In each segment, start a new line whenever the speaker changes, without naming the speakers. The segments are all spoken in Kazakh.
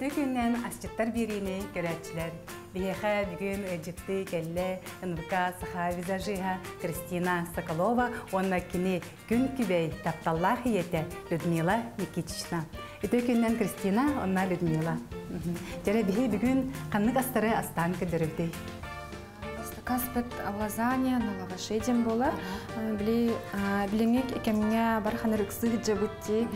Өтө күннен асчыттар бирине көрәтчилер. Биеха бүгүн ыжыкты келле НВК саха визажиха Кристина Соколова, онна кини күн күбей тапталлар хиете Людмила Никитична. Өтө күннен Кристина, онна Людмила. Жere бихи бүгүн каннык астары астан көдөрүлдү.
Каспет лазанья на лаваше дем бола. Били билеңек экемне бар ханыр ыксы жабытти.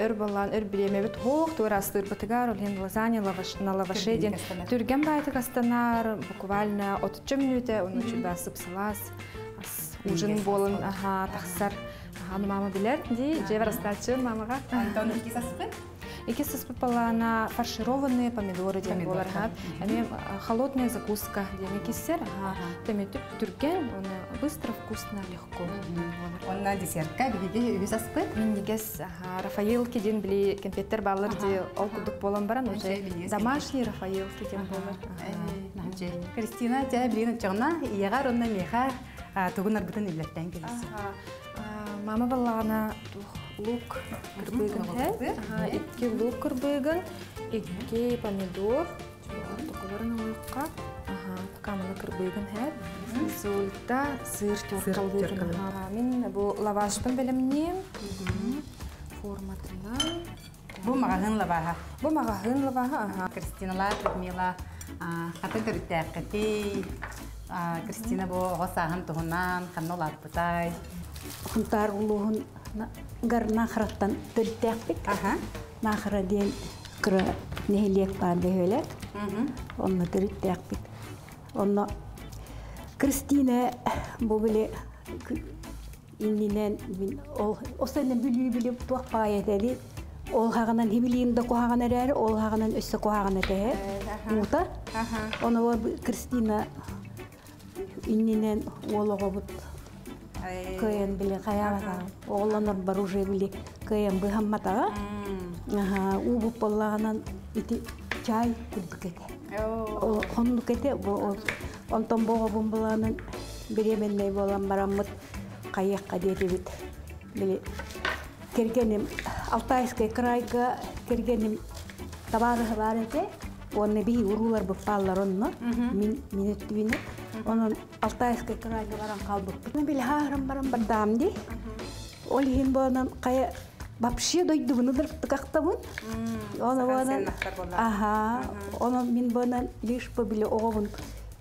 Өр болан өр билеме бит хок тура астыр батыгар олен лазанья лаваш на лаваше ден. Түрген байты кастанар буквально 30 минута оны чуть басып салас. Ужин болын аха тахсар. Аны мама билер ди жевер астачы мамага.
Антон Кисаспы?
Iki соспалана фаршированные помидоры ден болар хат. Эми холодная закуска ден киссер. Теме түп түрген, оны быстро, вкусно, легко.
Онна десертка биги үсаспы?
Мен негес Рафаэлки ден били конфеттер балыр ди ол кудук болан баран. Уже домашний Рафаэлки ден болар.
Кристина жа билин чогна иягар онна меха тугун арбытын иллеттен келесі.
Мама баллагана лук кырбыгын хэ. Икки лук кырбыгын, икки помидор, токоларын лукка. Каманы кырбыгын хэ. Султа сыр тёркалбыгын. Мен бу лавашпын белемнем. Форматынан.
Бу магагын лаваха.
Бу магагын лаваха.
Кристина Людмила хаты төрүттәккәти. Кристина бу госаһын туһунан ханны лаптай.
Хунтар улуһун гарна храттан төрүттәкпик.
Аха.
Нахра ден кыра нехилек бар бехелек. Онны төрүттәкпик. Онны Кристина бу биле иннинен мин ол осенен бүлүү билеп туак паятеди. Ол хагынан хибилиинде кохаган эрәре, ол хагынан өссө кохаган эте. Мута. Оны Кристина иннинен олого бут көйен биле каябата. Огланар бар уже биле көйен быхаммата. Аха, у бу боллаганан ити чай кудук эте. Ол хондук эте, онтон бого бумбуланын биременней болан бараммыт каякка деди бит. Биле кергеним Алтайская крайга кергеним табары бар эте. Оны би урулар бупаллар онно. Мин минут бини. Onun Altayskaya krayga baran kaldık. Bunu bile haram baran bardam di. Ol hin bonan kaya вообще дойду bunu dır tıkakta bun. Onu bonan aha onu min bonan liş bu bile oğun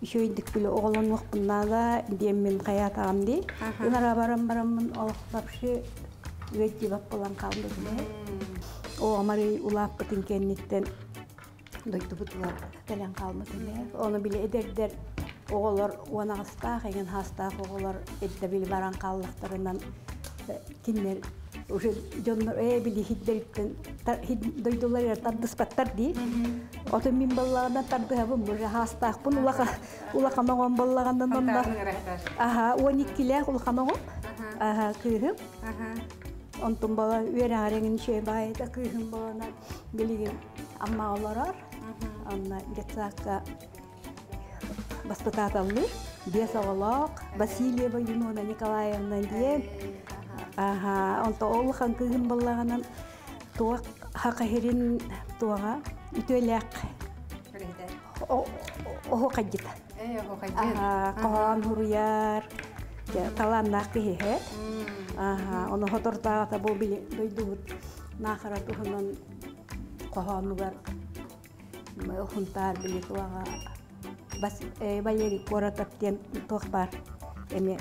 işöydik bile oğlan yok bunlarda diyem min kaya tamam di. Bunlara baran baran mun Allah вообще vetti bak bolan kaldı bile. O дойду. Onu bile eder der оголор уанагыстаах эген хастаах оголор эдде били баран каллыктарынан киннер. Уже жоннор э били хиддериттен дойдулар ер тардыспаттар ди. Ото мин баллагана тардыхабын уже хастаахпын улака улаканогон баллагандан онда. Аха уониккилеах улаканогон аха. Бала шей балана билигин амма олорор. Анна детсаакка воспитательный, бесололог, Васильева Юнона Николаевна диен. Ага, он то олхан кыгын баллаганан туак хакахерин туага үтөләк. Охо каджита.
Охо
Ага, кахан хуруяр. Талан нахи хе. Ага, оны хотортаата бу били дойдубут. Нахара туханан каханугар. Били туага бас Валерий Коротов тен тохпар эме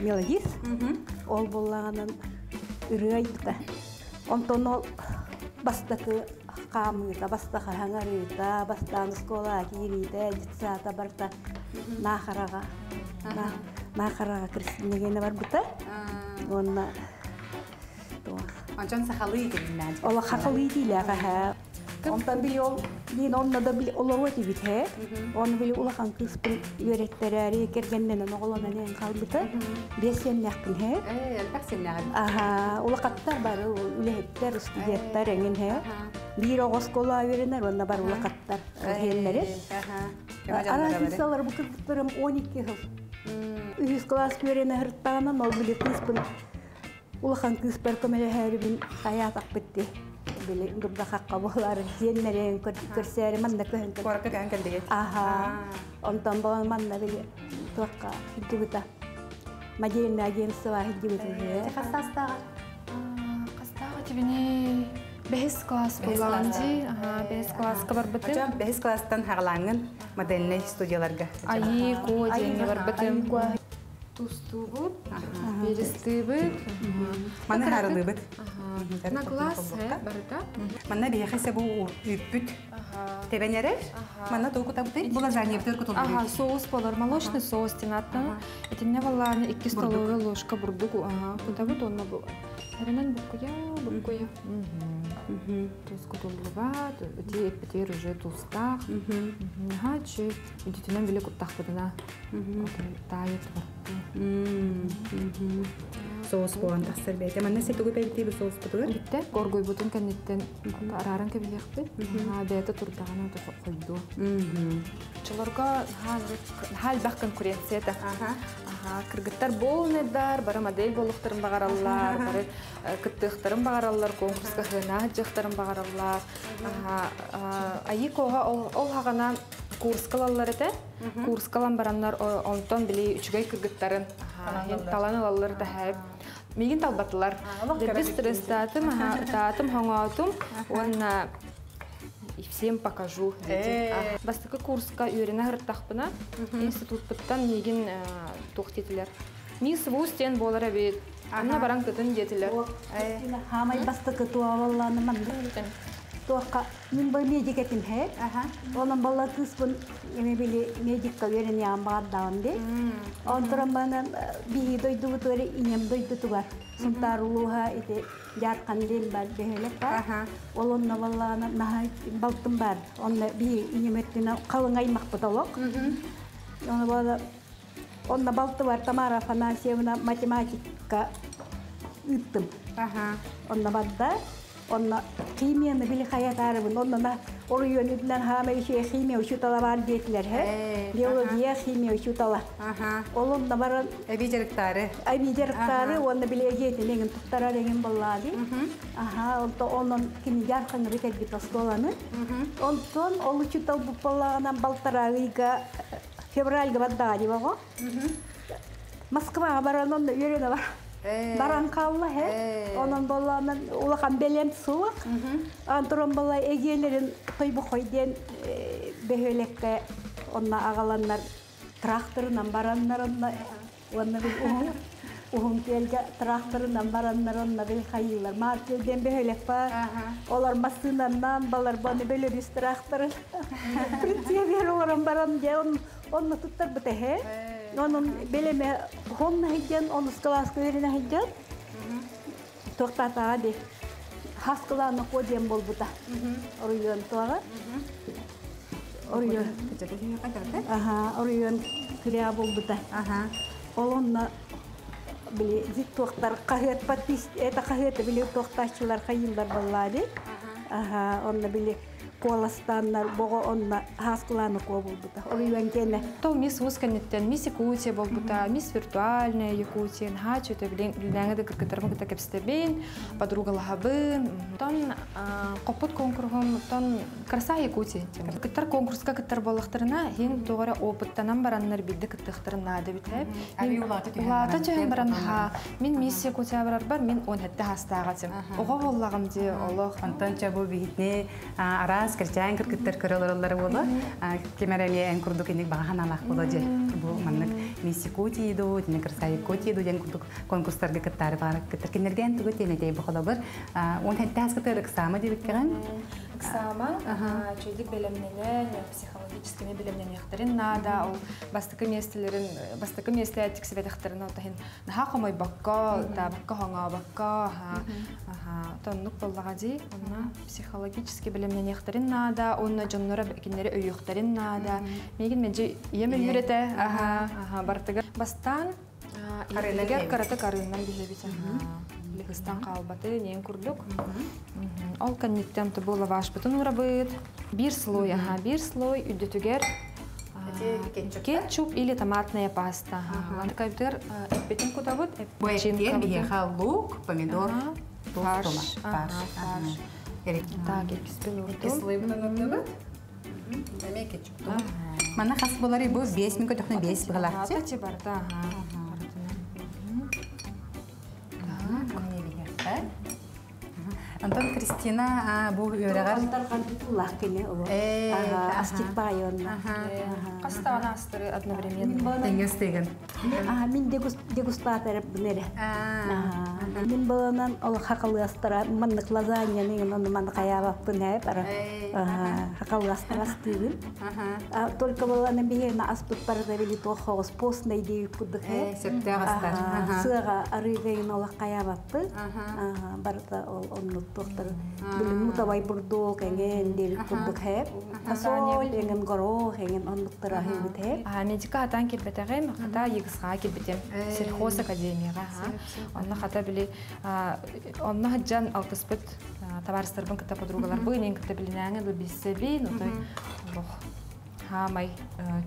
мелодис ол боллаганан үрөйта онтон ол бастакы камыта бастака хаңарыта бастан скола кирита житсата барта нахарага нахарага бар бута онна
сахалы.
Ола һә. Онтан дин онна да били олово тибит хэ. Он били улахан кыспын үйрәттерәри кергеннән оголона нен калбыта. Бесен якын хэ.
Э, әлбәт сеннән.
Аха, улакаттар бар, үләһеттер, студенттар эңин хэ. Бир огос кола үйренер, онна бар улакаттар. Хелләре.
Аха.
Аразисалар бу кырдыктырым 12 жыл. Үз класс үйрене хырттагынан ол били кыспын улахан кыспар көмеле хәрбин аят акбетти. Били гыбда хакка болар сиеннерен көрсәре манна көһөн
Куаракка кән кәлдегет.
Ага. Онтон бо манна били туакка хиддибита. Модельное агентство хиддибита.
Хастастага.
Кастағы тебіне бәхес класс болған ди. Ага, бәхес класска бар.
Ача бәхис класстан хагалаңын модельный студияларга.
Ко бар.
Айы,
Тусту бұд, берісті бұд.
Маны харылы бит.
На э, барыта.
Манна бияхесе бу үппүт. Тебенере. Манна току табыты. Була зание битер кутулду.
Ага, соус болар, молочный соус тенаттан. Этинне балларны 2 столовая ложка бурдук. Ага, куда вот онна бу. Эренен букуя, букуя. Туз кутулуба, эти эпитер уже тустах. Ага, чи, идитинен биле куттах бадына. Тайет бар.
Соус буан тахсыр бейте. Манна сетугу бейте бу соус бутугар.
Битте, горгой бутун кеннеттен араран кебилекти. Ага, бейте турдагана койду. Чолорга хал бак конкуренцияда. Кыргыттар болнедар, бара модель болуктарын багараллар, бары кыттыктарын багараллар, конкурска хына жактарын багараллар. Ага, айы кога ол хагана курскалалар эте. Курскалан бараннар онтон били үчүгай кыргыттарын. Талан алалар да хайп. Мигин талбатылар. Дебис стресстатым, ага, татым хоңотум, онна и всем покажу. деди. Бастыкы курска үйрене хырттақпына, институтпыттан неген тоқтетілер. Мис вустен болар бит. Анна баран кытын детилер.
Хамай бастыкы балланы манды. Туакка мин бай медикетим хе. Балла кыспын эме били медикка верен яам бааддаанди. Онтуран бана бии дойду бутуре инем дойду тугар. Сунтарулуха ите жаркан ден бар бехелек бар.
Ага.
Ол онна балланы наха балтым бар. Онна бии инеметтина калың аймак буталок. Оны бала онна балты бар Тамара Афанасьевна математика ыттым. Онна бадда, онна химияны били хаятарыбын, онна на орuyun üdülen hame işe химия учутала бар дейтилер, he?
Э,
Биология, химия учутала.
Ага.
Олонна баран
Эби жарыктары.
айбидерктары, онна биле жейти, деген туттара деген боллади. Аха, онто онон кини жаркын рикет бит осколаны. Онтон ол учутал бу боллаганан балтарагыга февральга баддаги бого. Москвага бар.
Э.
Баран калла
Э.
he. Onun bollarının ulakan belem suwak. Antron bolla egelerin toybu koyden behölekke onna agalanlar traktorundan baranlar onna onna bil uhun uhun kelge traktorundan baranlar onna bil hayırlar. Markelden behölek var. Olar masınandan balar bana böyle bir traktörün. Prinsiye bir oran baran diye on onu tutar bite he. Onun beleme honna hidden onu skalas köyüne hidden. Олонна били зит тоқтар кахет подпис это кахет били тоқташчылар хайылдар боллады. Аха, онна били коластаннар бого онна хаскыланы ко бол бута. Орыйон кене.
То мисс Вусканеттен, мисс Якутия бол бута, мисс Виртуальная Якутия, хачу, те билеңе де кыркытармы кыта кепстебин, подруга лахабын, тон копут конкурсом, тон краса Якутия. Кыттар конкурска кыттар боллахтарына, хин тоғара опыттанан бараннар бидде кыттыхтарын нады битеп.
Аби улаты түйен
Улаты
баран,
ха, мен мисс Якутия барар бар, мен он хетте хастағатым. Оға боллағым де, олық.
Онтон чабу бихитне арас кирчаан киркиттер көрөлөрөлөр болу. Кемерели эн курдук иник багахан алак болу же. Бу маннык мисикути иду, тине кырсай коти иду ден курдук конкурстарга кыттары бар. Кыттар кинерген тугу тене тей бухала бар. Он.
Ксама, чөйдік белемнелер, психологическими белемнелерин нада, ол бастыкы местелерин, бастыкы месте тик себедехтерин ол тахин наха комой бакка, та бакка хоңа бакка, аха, тоннук боллага ди, онна психологически белемнелерин нада, онна жоннора кинери өйөктерин нада. Мегин менже ием үйрете, аха, аха, бартыга бастан
Карынан
Егер
бихебит.
карата карынан бихебит. Лихыстан калбаты, нен курдук. Мгм. Ол канниттен то было ваш бутун урабыт. Бир слой, ага, бир слой үддетүгер.
Эти кетчуп,
или томатная паста. Кутабыт,
Бу
эппечин
эткен биеха лук, помидор,
Фарш.
фарш.
Так, урдум.
слойбунан отдубут. Эме кетчуп. Мана хас болары бу 5 мин көтөхнө 5 быгалакчы.
Ата барда, ага.
Антон Кристина а, бу үрәгәр
Антархан тулах кене оло.
Э,
Ага,
аха.
Аскит байонна.
Кастана астыры одновременно.
Ага, мин дегус- дегустатор бинере.
А,
Ага, Мин баланан ол хакалы астара маннык лазанья неген оны маны каябаппын хэп ара.
Эй,
Ага, хакалы астара астыгын.
аха.
А, Только баланы бигена аспыт парда били постный
Э.
Ага, барда ол доктор. Билин мутабай бурдо кенген дейіп куддык хэп. Асол оннуктара хэбит хэп.
Медика атан келбетеге хата егисга келбетем.
Э.
Сельхоз академияга. Онна хата били а, онна хаджан алкыспыт товарыстарбын кыта подругалар быйнен кыта билинәңе бу бисеби, ну той лох. Хамай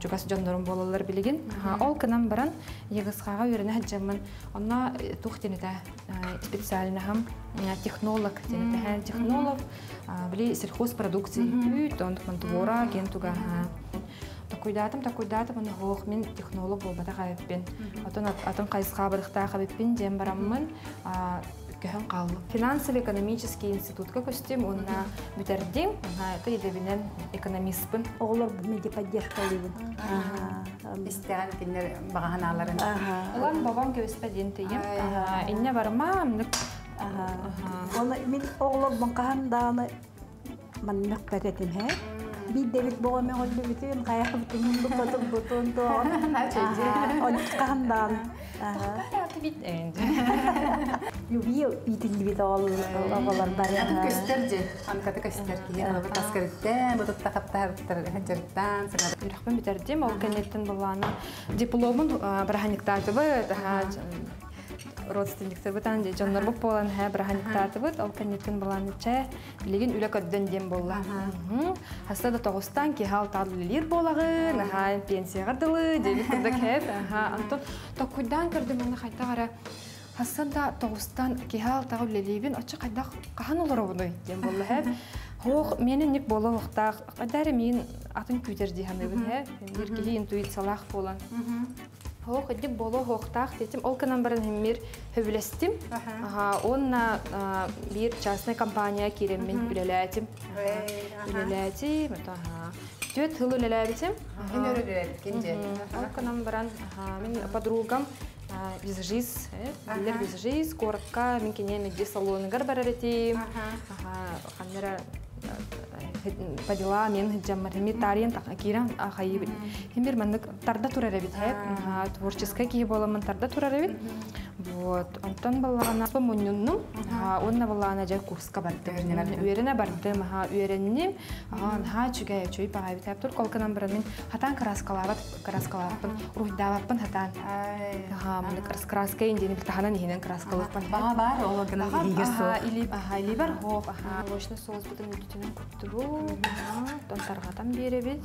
чугас жоннорун болалар билеген. Ха ол кынан баран егисгага үренә хаджамын. Онна тухтенете специально хам э, технолог тенете технолог били сельхоз продукции үт он контура кентуга Такуйдатым, такуйдатым, аны хоох, мен технолог болбата қабеппен. Отон ат- атын қайысқа барықта қабеппен, дем бараммын, көһөн қалды. Финансово-экономический институтка көстем, онна бүтердим, онна это едебинен экономистпын.
Оғлар меди поддержка
баганаларын.
Ага.
Олан бабам тейім. Инне барма, мындык
Ага. Оны мин оғлар банкахан даны маннак пәтетим хэ. Би дебит мен каяк мунду бутун то. Он. Ага.
endi.
Юби битил бит ол бар.
Атын көстөрдү. Анкаты көстөр ки. Аны таскырыттан, бу тактаптар хаҗыртан, сагат.
Үрәхмән битердим, ол кенеттен буланы дипломын браханиктатыбы, родственниктер бутан жоннор буп болан ха браханиктатыбы, ол кенеттен буланы чә билеген үле көддөн дем болла. Хаста да тогустан ки хал антон токуйдан аны хайта гара Хасан да тогустан ки хал тагы лелебин ачы кайдак кахан олар буны дем болла хеп. Хох менин ник боло вактак, кадар мен атын күтерди ханыбын хеп. Бир ки интуициялах болан. Хох дип боло хохтак детим ол канан баран хеммир хөвлестим. Ага, онна а, бир частный компания кирем мен үлеләтим. Үлеләтим, это ага. Төт хыл үлеләбитим.
Ин кинже.
Ол канан баран ага, мен подругам визажист, билер визажист, коротка, мен кене меди салоныгар бараретим. Ага, ханнера по дела мен хиджаммар хеми тарин так киран ахайып. Хемир мандык тарда турар бит хеп. Ага, творческая ки боламын тарда турар бит. Вот, Антон баллагана по муннун. Ага, онна баллагана жа курска бардым. Үйренә бардым, ага, үйреннем. Ага, ха чүгә чөй хеп. Тур колканан барам мен хатан краскалабат, краскалаппын, рухдаваппын хатан. Ага, мен краскраска инде бит ханан хинен краскалаппын.
Бага бар, ол гына игер со.
Ага, или бар хоп, ага, лошны соус бутын үтүнөн куттуру. Ага, тон таргатан бере бит.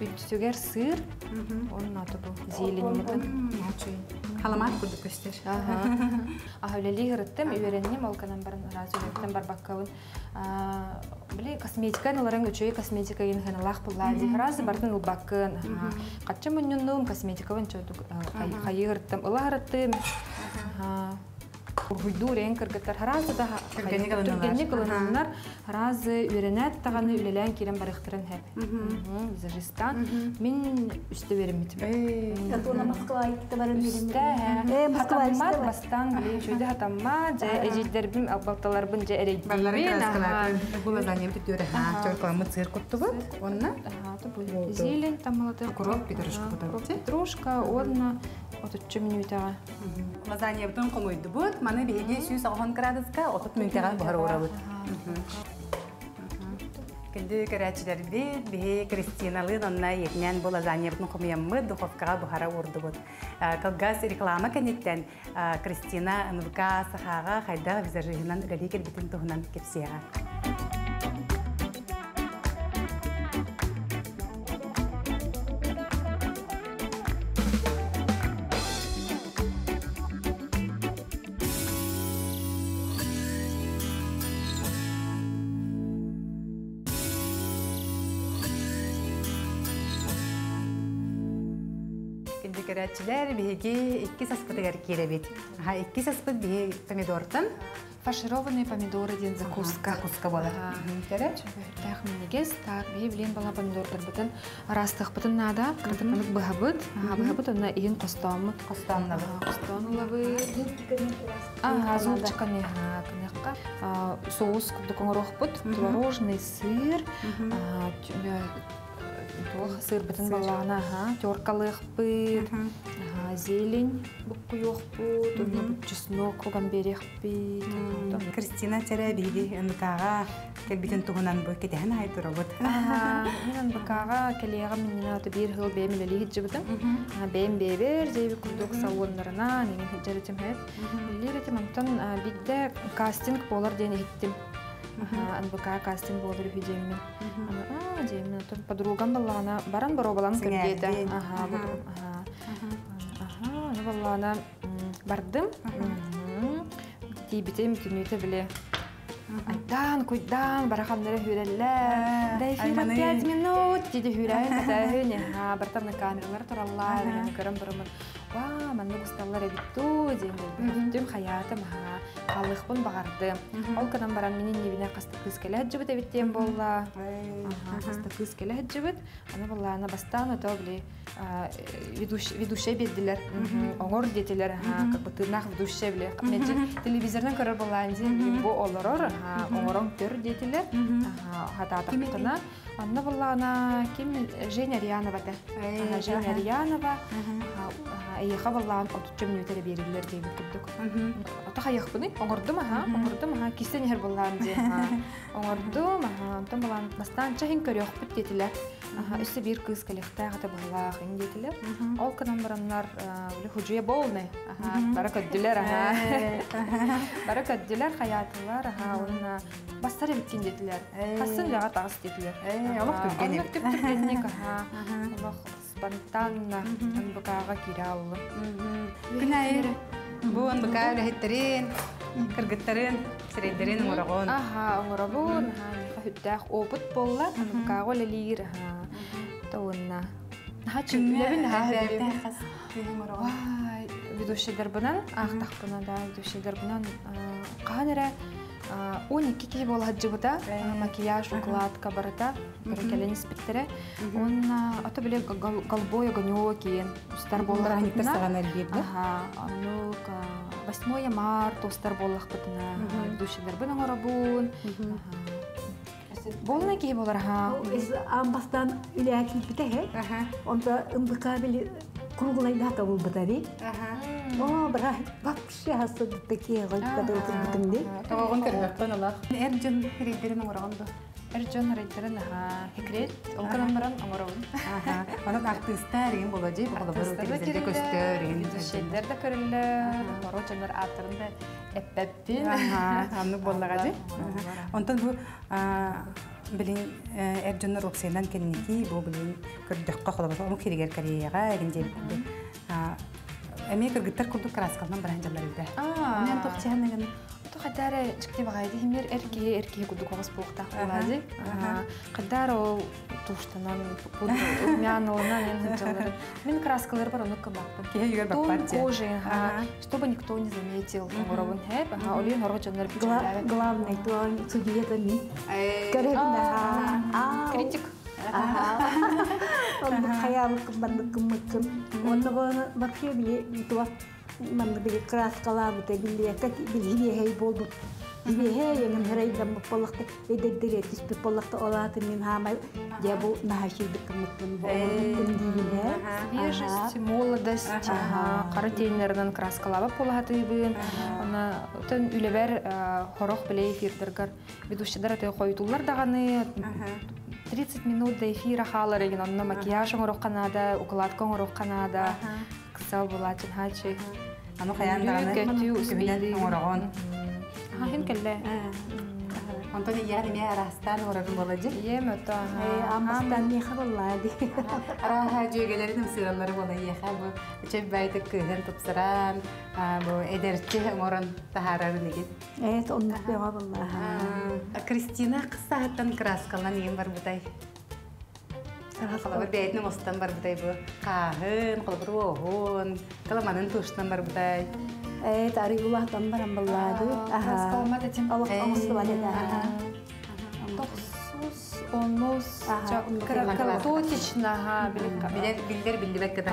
Үтүгер сыр. Он аты зелень мытын.
Көстөр.
Ага. Ага, лели гырыттым, үйреннем ол канан барын раз үйреттим бар баккабын. А, Били косметика наларың үчөй косметика ген хана лах булла ди раз бартын ул баккын. Качча муннун косметика хайырттым, ыла гырыттым. Ага. Уйду рен кыргыттар харазы да
кылыналар.
Харазы үйренет таганы үлелән кирен барыктырын хәп. Визажистан. Мин үстө беремит.
Атуна Москва айтты барын
Үстә,
Э, Москва
хатаммар
исте.
бастан били шөйдө хатамма, же эжиддербин албалталарбын же эрейдибин.
Барлары краскалар. Бул занием түтүрө. Ха, чойкламы цир куттубу. Онна
Зелень там молотый.
Укроп, петрушка потом.
Петрушка, одна, не это.
Лазанья бутун комойду бут. Маны биге 190 градуска 30 минуттага бухар урабыт. Кенде керәчиләр бит, бихе Кристиналы онна етнән бу лазанья бутун комыяммы духовкага бухара урды бут. Калгас реклама кенеттен Кристина Нурка сахага хайда визажыгынан үләли келбитин туһунан кепсияга. Келби көрәтчилер биһиги икки саспытыгар кииребит. Ха икки саспыт биһи помидортан
Фаршированные помидоры ден закуска.
закуска бола.
Ага.
Көрәч?
Так, бей билен бала помидордар бытын, растых бытын нада, быхабыт, ага, быхабыт, онна иен костомут.
Костомна бы.
Ага. Ага, зубчика не, ага, коньякка. А, Соус творожный сыр, туох сыр бытын балана, быт, ага, зелень букку йохпут, онна бут чеснок круган берех бит.
Кристина тәрә биһиги ынкага келбитен тугунан бу кетәһен ай турабыт.
Мен бакага келега минина то бир хил бем лели хиджибдым. А бем бебер жеби курдук салоннарына неген хиджарытым хеп. Лиретим антон бидде кастинг болар дени хиттим. Бака кастинг болар хиджеммен. Ана а жеммен антон подругам баллана баран боро балан
Сиңа
кирдета.
ден.
Ага,
Ага.
бу- ага. Ага, аны баллана бардым. Тибитем түнүтө биле. Айдан, куйдан, эфир
айманы.
5 минут диде хүрәйін камералар тураллар, бурымын. Ва, манны густаллар эбитту, дейм. Бүттүм хаятым, ха, калыхпын багарды. Ол кынан баран менин небине касты кыз келе жибит эбиттен болла. Касты кыз келе жибит. Аны болла, ана бастан ото били ведущий беддилер. Оңор детилер, как бы тырнах ведущий биле. Менчи телевизордан көрөр боллан дейм. Бу олорор, оңорон төр детилер. Ага, хата тактына. Анна болла ана ким Женя Риянова да. Женя Риянова. Эйха болла отуччу минуттер берилер дейбит курдук. Ата хаяхпыны, оңордум аха, оңордум аха, кисен хер боллан ди. Оңордум аха, антон болан бастан чахин көрөкпүт детилер. Аха, үсі бир кыз калехта хата боллах ин детилер. Ол кынан бараннар үле хужуя болны. Аха, баракат аха. Баракат дилер хаятылар, аха, онна бастар биткен детилер. Хасын яга тагыс детилер.
Түргенек,
аха. Олох спонтанно анбакага кираллы.
Күнәйер. Бу ынбыка үләһеттерин, кыргыттарын, сирейдерин мурагон.
Аха, аха, хүттәх опыт болла, аха. Тоунна. Наха чүлебин, аха, Вай, ведущийлер бынан, бынан да, ведущийлер бынан қаныры 12 кей бол хаджыбыта, макияж, укладка барыта, келен спектері. Он аты біле голубой огонек кейін, ұстар боллар
Браниктер саған әлбеп, да?
Ага, ну, 8 марта ұстар боллақ бітіна, ведущийлер бынан орабун. Болна кей болар, ха.
Амбастан үләки битәһе. Онда ымбыка били круглайда табыл битари. О, бра, вообще хасы таке гой кадыр тыңды.
Тоғын кыргыттан алах. Эрджин сирейдерин мурагон бу.
Эрджон рейтерін, ха, хекрет, олкаран баран оңорабун.
Аха. Онан артистар ген болады, бұл бір телевизорда көстөрген.
Шелдер де көрілер, мороженер аттырында эппеппин.
Аха, анны боллага ди. Онтон бу билин эрджоннор оксендан кенники бу билин көрдөккө холобос ону киригер кореяга эгинде эме кыргыттар курдук краскалдан баран жаллар иде. Мен тохчаныгын
Тухадары чикте багайды химер эрке эрке куду когос болукта олади. Кадар ол туштанан умянылынан мен. Мен краскалар бар оны
югер
кожи, ага, чтобы никто не заметил. Хэп, ага, олин бичалаве.
Главный то судья ми. Кәрәгендә.
Критик.
Он хаялы кымбанды кыммыкын. Онда бана вообще били туа манды били краскалар бите били Били хей яңын хәрәй дам поллакта эдеддере тиспе поллакта олаты мин хамай. Я бу нахашилды кыммыкын болду. Дигене.
Свежесть, молодость, ага, кары тейнерден краскалаба полатыбын. Она тен үлебер хорох биле эфирдергар. Ведущидар аты койтулар даганы 30 минут да эфира халар еген онно макияж оңорох канада, укладка хачы. Успейди.
оңорогон.
Ха хин келле.
Онтон яр эме арастан орагын болады.
Ем өтө.
Амбастан не хабаллады.
Араха жөгелерин сыралары бола яха бу чөп байды кыһын тупсаран бу эдерче оңорон тахарарын егит.
Эт онны бега баллады.
Кристина кыссааттан краскалан еген бар бутай. Қалабыр бәйтінің остан бар бұдай бұ. Қағын, қолбыр оғын, қаламанын туштан бар бұдай.
Э, тари улахтан баран баллады. Аха.
Этим.
Аллах амысты бар еді. Аха.
Тохсус, онус.
Билер.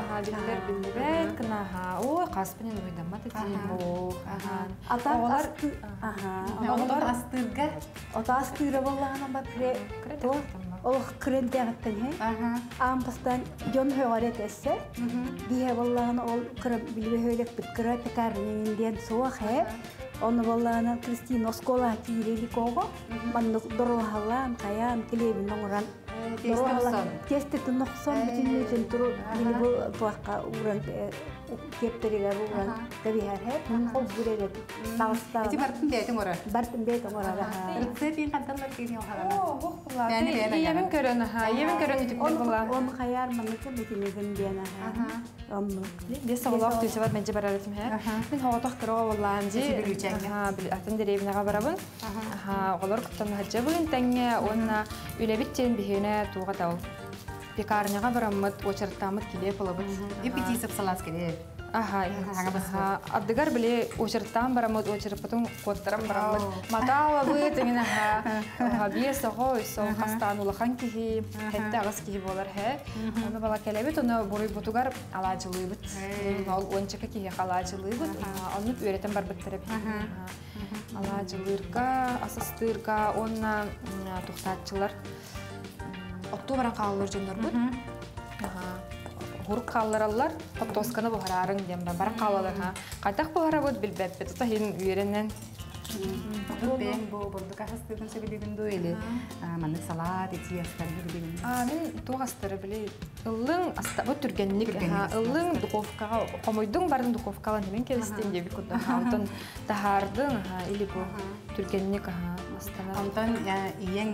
Ага, билер, билер, кынаха. Ой, каспенен уйдамат этим. Ох, ага.
Ата
Оғалар-
асты. Аха.
Олар астырға.
Ата астыра баллағына ба пре.
Кірет
То,
ақтан ба.
Ол кірен тәғіттен хе. Ампастан жон ол кірі білбе хөйлек бит кірі пекарнен ден суақ хе. Оны баллағына Кристина оскола киирели кого. Манны дорохалан, каян, клебин оңран. бүтін өтін тұру. Били бұл уран кептереге уран кабихар хе. Ол бүререт.
Эти
Тағыстағы.
бартын бәйтің ора.
Бартын бет оңрада.
Рецепт қанталар кейіне оғарана.
О, ох, була. Yemin körön, ha. Yemin körön ütüp
Onu
була.
onu kayar manıkı bütünüzün diyene. Onu.
Бес оғлақ төсі бар, менде барар етім, хә. Мен боллағын же.
Өсі білгючәңге.
Ага, біл- атын деревнаға барабын. Ага, оғылар құттан хаджа бүгін тәңе, онна үләбіттен бігене туға тау. Пекарняға барамыт, очарттамыт келе полабыт.
Эпитисіп салас керек.
Ага,
Ага,
ага. Аддыгар біле очарттан барамыт, очарып потом коттарам барамыт. Матала бұй теңін, ага. Ага, бес оғы, сол хастан улахан кихи, хәтті ағыз кихи болар, хә. Оны бала кәләбет, оны бурый бутугар алачылый бит. Ол ончака кихи алачылый бит. Оны өретен бар біттіріп. Алачылырка, асыстырка, онна тухтатчылар. Октобаран қалылыр жөндөр бұд. Хурук қалларалар, поттосканы бұхарарын дембен, бара қалалар. Қайтақ бұхара бұд білбәп, бет ұта хин үйеренен.
Бен бу бурдука хастыгын сөбилигин дуэли. Манны салат, эти ястар билигин.
А, мен туғастыры біле, ыллың, аста, бұд түргенник, ыллың духовкаға, қомойдың барын духовкалан тахардың, или түргенник, астана.
Онтон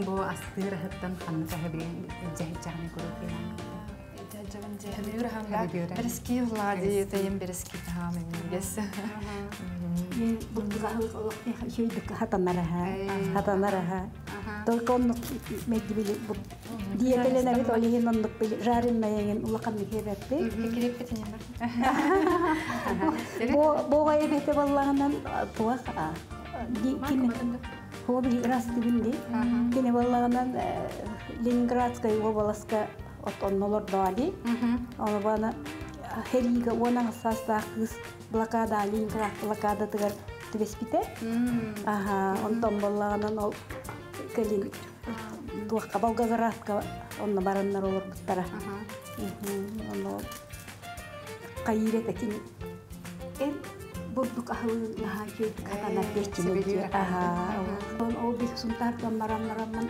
бу астыр хыттан ханны кахабин
тайым берески тахам, емегес.
Мен. Только он диетелен ондық.
Кекерек бар.
Боға туақ раз Ленинградская от оннолор дали. Оны бана Херига онан саста кыз блокада Ленинград блокада тыгар тибеспите. Ага, онтон баллаганан ол келин туакка Волгоградка онна бараннар олор буттара. Оно кайрет акин эн бурдук ахылын наха катана кечине. Ага, он ол бих сунтар тон бараннараман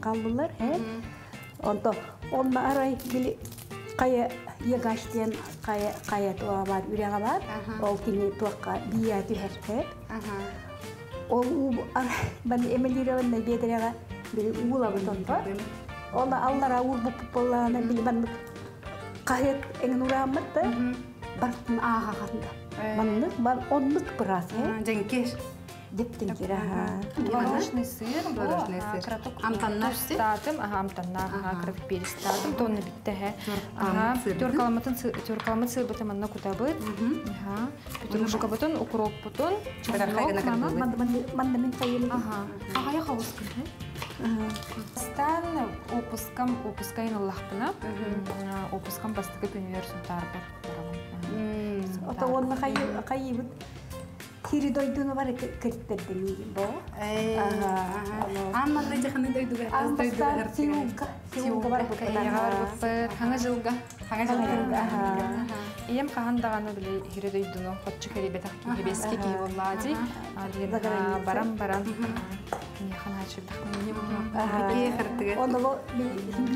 kaldılar he. Onto onna aray bile kaya yagaşten kaya kaya tuğa var, üreğe var. Ol kini tuğa biya tüher he. Ол у. Ona Allah'a uğur bu popolana bil ben ağa kanda. Manlık ben onluk biraz he.
Женкеш.
Дептен кира ha.
Творожный сыр,
Творожный сыр. Амтаннар
статым, ага, амтанна, ага, краток перестатым, тонны битте.
Тёркаламыт
Ага,
сыр,
тёркаламытын сыр, бутын манна кутабыт. Ага, петрушка бутын, укроп
man men kayın.
Ага, ага, я хавус кырхы. Стан опускам, опускайын Аллахпына. Опускам бастыгы бар.
Bu. Tiri doyduğunu var kırtırdı ni bo.
Амма да жахны дойду бе.
Ambastan siunka siunka var bu kadar.
Хаңа жылга.
Хага жахны.
Ием кахандаганы биле хиредойдуну хотчу керебетак кихебески ки боллади. Барам барам. Не хана не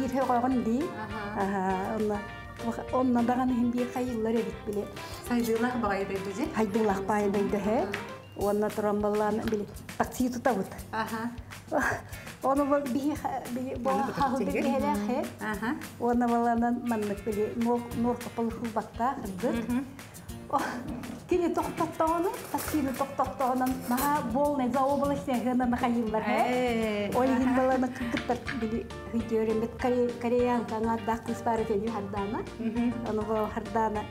şey koygun di. Hem bir kayıllar edik bile.
Сайдылах багай дойду же.
Haydullah payındaydı he. Onunla turamballarını bile taksiyi tutavut.
Аха.
Onu bu bir bir bu hahı bir hele he.
Аха.
Onu ballarından manlık bile nur nur kapalı bakta hızlı. Кини тоқтоқтоғаны, таскини тоқтоқтоғынан наға болны за областя гына нахайыллар, хэ? Олигин баланы кыгыттар били хыйдеремет кореян каңа даққыс бары тени хардана. Оны бол хардана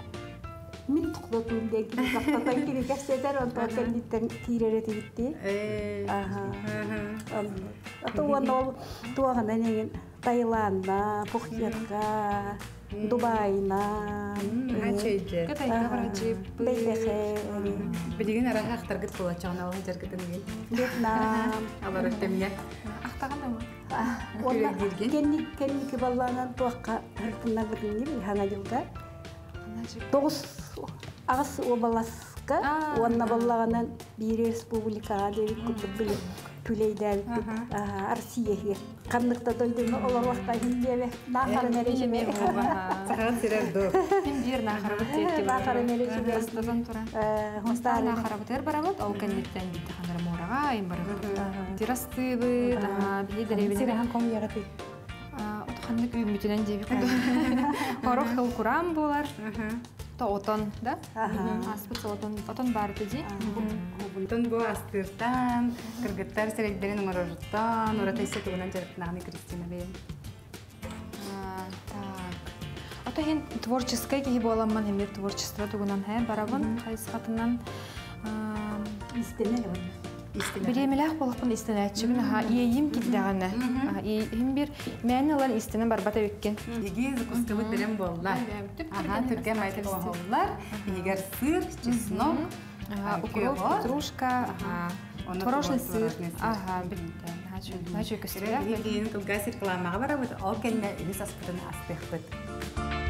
мин тоқтотуун ден кини тоқтотан кини. Ото уонда ол неген Пухтетка, Дубайна.
Ачойде.
Кытайга барачы.
Бейлехе,
Билигин араха ахтаргыт болачагына ол
Вьетнам.
Алар
кенник кенники балланан туакка хана жылда. Тогуз агыс обаласка
А,
онна баллаганан бир республикага дебит хиндебе нахар мережеме.
Сирер до.
Мережеме.
Тура. Ол морага,
ком ягаты.
Деби Хорох курам болар. Та отон, да? Аспыт отон, отон бар теді.
Бунтон бу астыртан, кыргыттар серегдерин оңорожуттан, оратайсы тугунан жарыктынаганы Кристина бейн.
А, Так. Ото хен творческая киһи боламан хемир творчество тугунан хэ барабын хайсхатынан
Истене
Билемелах болақпын истенәтчігін ха иейім килдәғаны. Хем бир мәне алар истенен барбата өккен.
Егиз кускабыт берем болла. Ага, түрге майтып оғоллар. Егер сыр, чеснок,
Укроп, петрушка, творожный
творож-
сыр. Ага, биттен. Хачу, хачу көстөрә.
Егин кылга сиркламага барабыт, ол кенне үгіз аспытын астықпыт.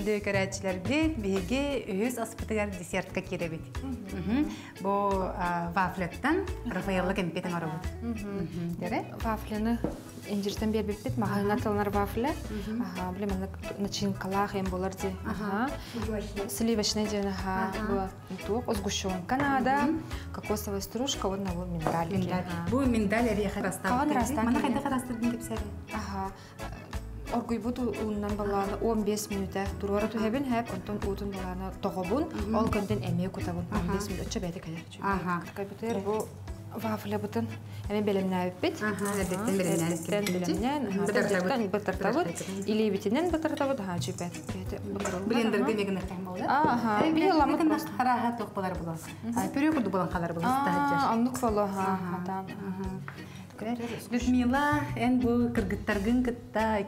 Кенде көрәтчілерді біге өз аспытыгар десертка керебет. Бу вафлеттан Рафаэлла кемпетің арабыт. Дере?
Вафляны инжиртен бербеп бит, махална тылнар вафля. Ага, билем аны начинкалах эм болар. Ага. Сливочный ден, тук, сгущенка надо, кокосовая стружка, вот на миндаль.
Бу миндаль эриэхэ растан.
Каған растан
Мана қайда қарастырдың деп сәрі?
Ага. Оргуй бут уннан баланы 15 минута дуруара тухебин хеп онтон утун баланы тогобун ол көнден эме кутабун 15 минут өчө
Ага.
Капитер бу вафля бутын
белемнән. Мгм.
Бытыртабыт.
Бытыртабыт.
Бытыртабыт. Ха, бутырылган.
Блендерге. Хараға тоқ болар
боло ха, хатан.
Людмила, эн бу кыргыттаргын кытта,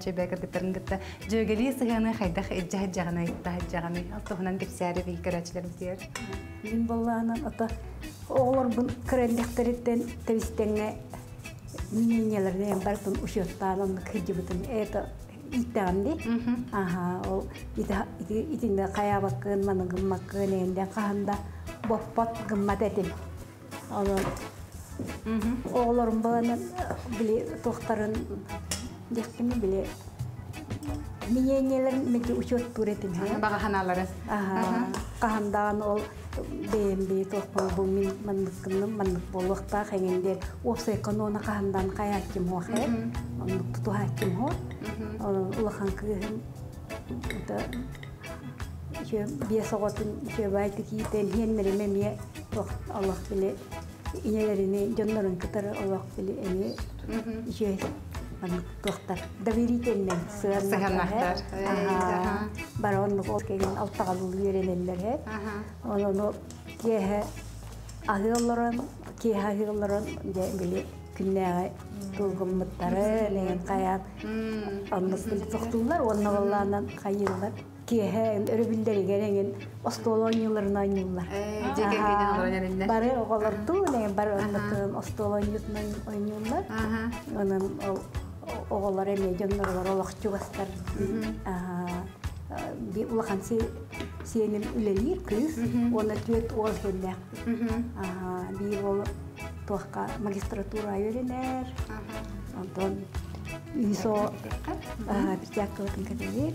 чөбе кыргыттаргын кытта, жөгели сыганы хайдах эджа жаганы айтта жаганы. Алтыгынан кепсәре би карачылар бизер.
Мин балланан ата бун бартын ушуттанын кыжыбытын это. Аха, ол итинде каябакын манын гыммакын энде каханда боппат гыммат этим. Оны оғларым баланан биле тохтарын дехкини биле мненияларын меки ушут туретим.
Бага ханалары.
Ага, кахандан ол БМБ тохпол бу мин мандыкны мандык болуакта хеңендер осы эконома кахандан кая ким хохе. Он туту хаким хо. Он улахан. Это еще бесоготын еще байты кийтен хен мереме ме тох Аллах биле инелерини жоннорун кытар Аллах биле эме еще мандык тохтар доверительный
Сыгырнактар.
Ага. Барон ол кеген алтагалуу үйренелер хеп. Onu kehe ahıllaran, kehe ahıllaran de bile күннәгә тулгыммыттары, леген каян
Жеге кенен олар әлендә.
Бары оголар ту, леген бары оннакын остолоньяларын айнылар. Онан ол оголар эме жоннор олак чугастар. би улахан се сенин үлелир кыз, оны ол. Би магистратура үйренер. Онтон кадебит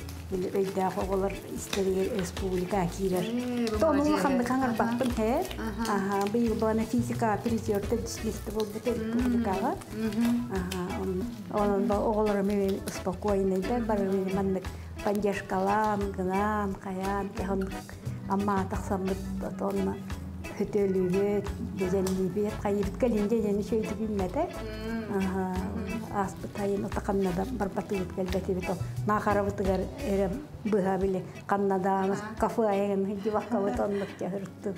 өйдәк оголор истеригер республика кирер тонул ханды каңар баттым хе аха быйыл бана физика дисмисты болду республикага аха онун оголор мен спокойный да бар мен мандык каян техон амма тахсамыт тонна хөтөлүбөт деженлибет кайыбыт жени аха аспытайын отаканнада барбатыгыт келбетибит ол нахарабытыгар эре быха биле каннада кафе айген хидибаккабыт оннук жахыртту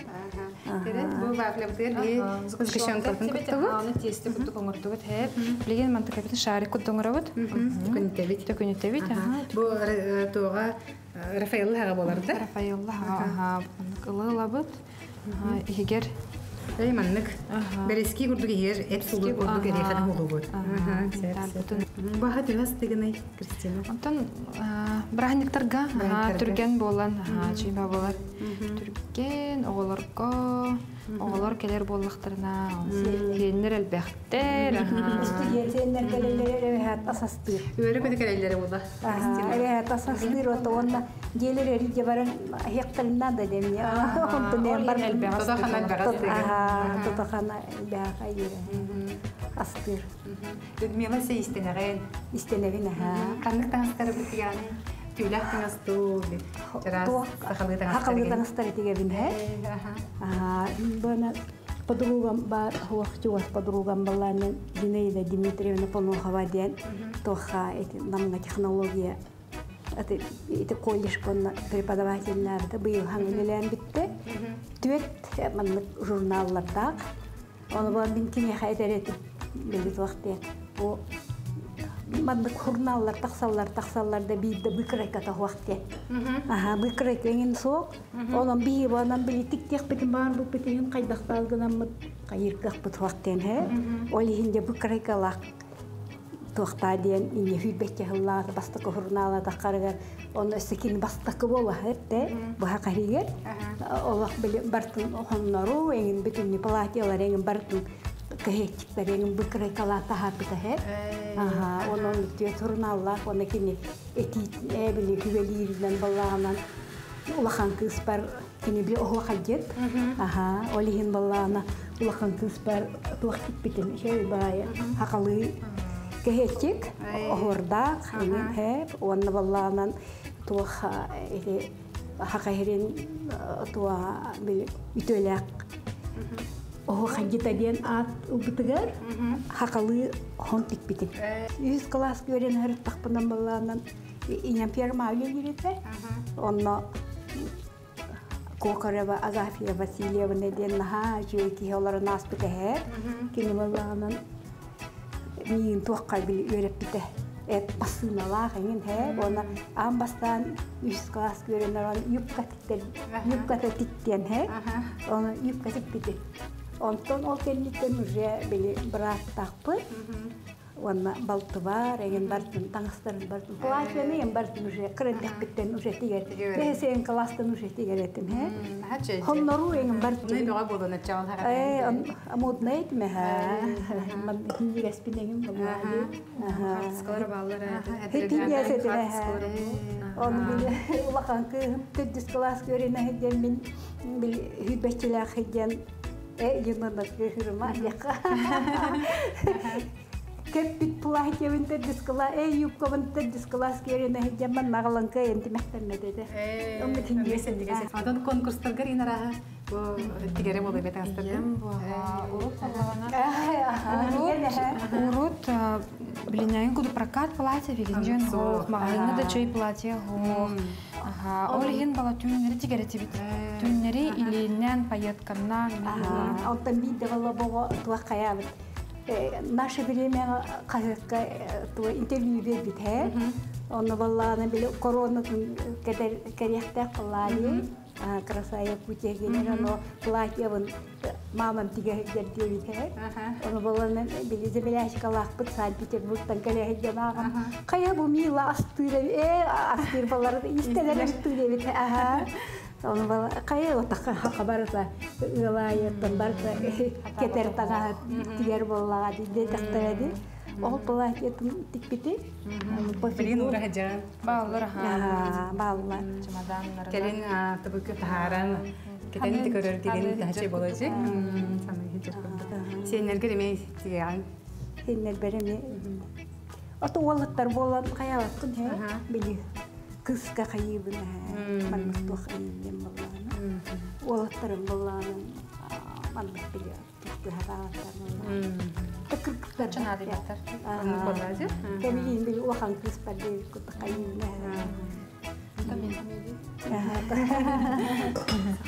Бу баклептер би сгушонкатын куттугу.
Аны тесте буту коңортугут хеп. Билген манта капитан шарик кудоңоробут.
Күнтебит.
Төкөнөтөбүт. Ага.
Бу туга Рафаэл хага боларда.
Рафаэлла ага ылылабыт. Игер
Эй маннык. Берески курдук иер эт сулу
Берески,
курдук эри
ага.
хана хулугут.
Ага,
Баха тыгас тыгынай Кристина.
Онтон Брахниктарга. түрген болан чийба болар. Түрген оголорго оголор келер боллактарына хеннер элбехтер.
студентенер келелер эбэхат асастыр
Өрө көдө келелери була.
асастыр ото онна диэлер эриже баран хектарынан да дем я онтунен бар
Тода хана багас тыгын.
ага тотохана бяха астыр
Людмила сейстенеген.
истеневин ага
Каннык таңыстары бутиганы. Тюлях таңысту. Сахалы
хакалы
таңыстары.
таңыстар тигебин хэ Ага, бана подругам бар хуахчуас подругам баланы Зинаида Дмитриевна Понухова ден тоха эти намна технология это это колледж конна преподавательлерді быйыл хаңгылен битте түет манны журналларда оны бар белгит вакте о манны журналлар таксаллар таксалларда бийде быкрайка та вакте Ага, быкрайка еңін соқ. Онан бейі банан білі тік-тек бітін барын бұл бітін қайдақталғынан мұт қайырқақ бұт вақтен, хэ? Ол ехінде быкрайка лақ туақта ден ине хүлбетке хыллар бастықы хурнала тақарығар оны өсекін бастықы бола хэтте бұға қаригер олақ білі бартын хоннару еңін бүтін палатиялар еңін бартын kini bir oğla kajet. Aha, olihin balağına ulakan kız par tuak bitin şey baya hakalı kehecik orada kini hep ona balağından Ого ханжита диен ат убытыгар хакалы хон тикпити. Үз класс көрен хөрт тахпынан баланан иням перма үйрете. Онно Кокарева Агафья Васильевна ден наха жүйки олар нас бите хэ. Кини баланан миин туакка бил үйреп бите. Эт басыналаа хэнген хэ. Она амбастан үз класс көрен аран юбка титтен. Юбка титтен хэ. Оны юбка тикпити. Онтон ол келлиттен уже били брат тақпы. Онна балтыва, реген бартын, таңыстарын бартын. Платьяны ем бартын уже кырындық биттен уже тигер. Бесен класстан уже тигеретим, хэ?
Хачы.
Хоннору еген бартын.
бага болона чавал хага.
Э, амудна этме, ха? Ман хинди респинегим бамали. Ага.
Скоро баллар.
Хетин ясетіне, ха? Он били улахан кыһым төддүс класс һәдән э юнында кыһырма яка. Кеп бит платье вин төддүс класс э юбка вин төддүс класс көренә һәдән ман нагаланка энти мәхтәмә диде. Он бит
Десен дигесе. Адан конкурстарга инара. Тигере болду бет астырды.
Ем буга урут блиняйын куду прокат платье вегенжен хох. Магазинда да чой платье хох. Олихин бала түннери тигере тибит. Түннери илинен пайетканнан.
Ага, алтан бит вала бого туакая бит. Э, Наше время казакка то интервью бит хэ. Он вала на биле корона кедер керехтә кылали. Красая кутегенер но платье вон мамам тиге жердебит хэ
Аха.
Оны болан билизе беляшик алақпыт Санкт-Петербургтан келеһи жамағам. Кая бу мила астыра, э астыр балар истелер астыра бит. Аха. Оны бала кая отака хабарса ылайыттан барса кетер тага тигер тактырады. Ол бала кетим тикпити.
Блин, ура хаджа.
Баалар ха. Чемоданнар.
Келин тахаран. Кетен тикөрөр тахчы хаджа. Сенерге деме тигән.
Сеннер береме. Ото уолаттар болан. Били кыска кайыбын. Уолаттарым. Манмык били. Болан. Такыркыттар.
Чана дибаттар.
Аны болажы.
Кемилин били уахан кыспады кута кайым хэ.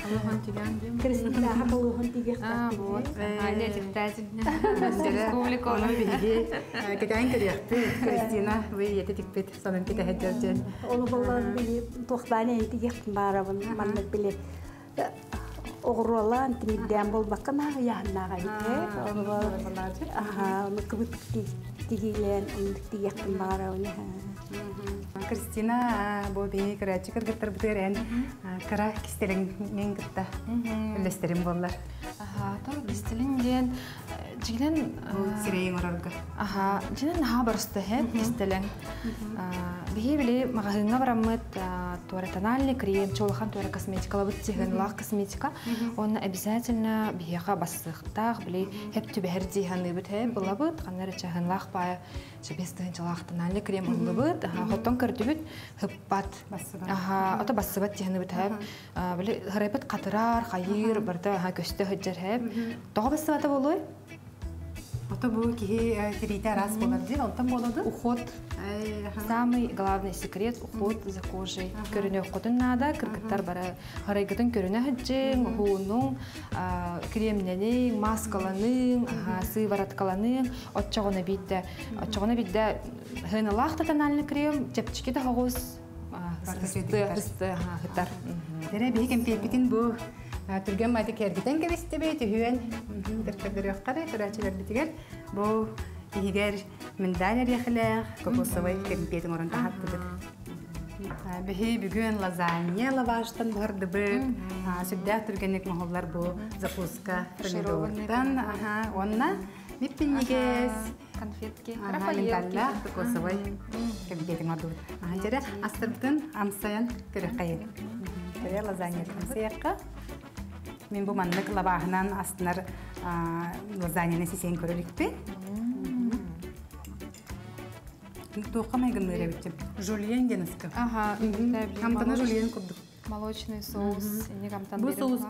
Аллахан тигән дим.
Кристина хакылыгын тиге
А, вот.
Айне
тиктәзин.
Республика оны биге кетен керекти. Кристина вы ете тикпет сонун кете хаджа.
Оны оғыролан тимидден болбаққан ағы яғыннаға бите. Мы кыбыт тигилен, бара уни.
Кристина бу кыргыттар кара мен гытта. Үлестерим боллар.
Аха, тор дистелин ден жигден
Бу сирейин орорга.
Аха, жинен наха барысты хэ дистелен. Бихи били магазинга бараммыт туара тональный крем, чолахан туара косметика, лабыт тиген лах косметика. Он обязательно бихиха бассыхтах, били хеп түбәһәр дигән бит хэ, булабыт, ханнар чаһан лах бая, чебестен чалах тональный крем булабыт, аха, хотон кертүбит.
Бассыбат.
Аха, ото бассыбат дигән бит хэ. Били харапет катырар, хайыр, барда аха көстө хөҗҗәр хэ. Тога бассыбата болой?
Ото бу кихи ферите раз болар ди, алтан болоду.
Уход.
Аха.
Самый главный секрет – уход за кожей. Көріне ұқытын нада, кіргіттар бара харайгытын көріне хүджен, хуының, кремненің, маскаланың, сывараткаланың, отчағына бейді. Отчағына бейді хыны лақты тональный крем, жепчіке де хоғыз хысты, хысты, хыттар.
Тере кем пепитин бу түрген майды кергитен кебестебе түйен деркердер яққары көрәчелер битигер бу игер миндалер яхлах кокосовый кемпетин орын тахатты бит. Бихи бүгін лазанья лаваштан барды бы. Сүбдәк түргенек махоллар бу закуска помидордан. Ага, онна миппинигес.
Конфетки,
Ага, миндалла кокосовый кемпетин орды бит. Ага, жере астырдын амсаян көрәкәйе. Тере лазанья консеякка. Мен бу маннык лабаһынан астынар лазаньяны сисен көрөлүкпү. Туққа майгын нere битем. Жульен генеска.
Ага,
Камтана жульен курдук.
молочный соус,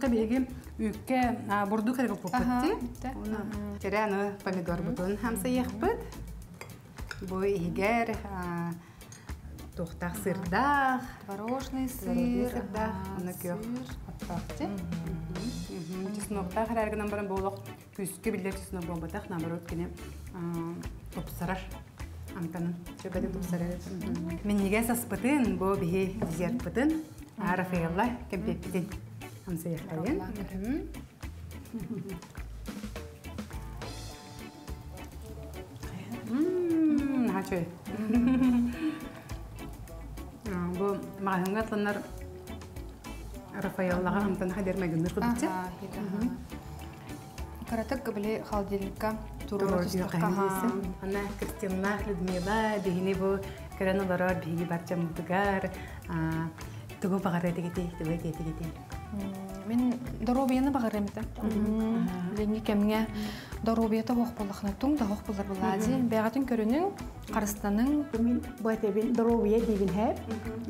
беги үкке бурду кыргы
Ага,
попытти.
да.
Тере аны помидор бутун хамса яхпыт. Бу игер тухтах сырдах.
Творожный сыр,
сырдах.
ага,
Аны кök
сыр.
аттакчы. Чеснокта хараргынан баран болок күскө билер чеснок болбатах наоборот кине топсарар. Антанын чөбөдө топсарар. Мен неге саспытын бу бихи дезерт бытын. Рафаэлла кемпеппитин. Амса яхтайын. Мм, хачой. Амтан хадер магазиндар кудуча.
Ага, хита, ага. Каратык биле холодильникка туру
Турор
тустакка,
дия
ага.
кайдысын. Ана Кристина, Людмила, бихини бу көрән оларар биһиги барча мутугар. Тугу багара дигити, тугу дигити.
М, Мен доробияны багырамда. Ленги кемге доробията хох болахна туң да хох болар булади. Бягатын көрүнүң Карыстаның
Мен байтебин дровия дигин хэп.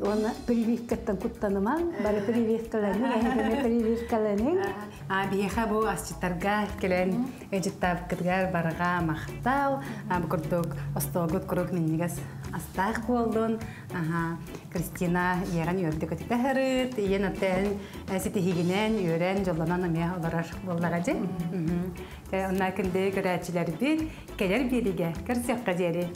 Оны прививкаттан куттаныман, бары прививкаланы, эһине прививкаланы.
А биһиха бу асчыттарга келен эжиттап кытгар барга мактау. А бу курдук остогут курук миннигас астах болдун. Аха, Кристина яган йөрдүк хырыт, иен оттен ситихигинен йөрен жолланан аме оларар боллагаджы. Онна кінде көрәчилер бит, келер бириге, кырсыакка жери.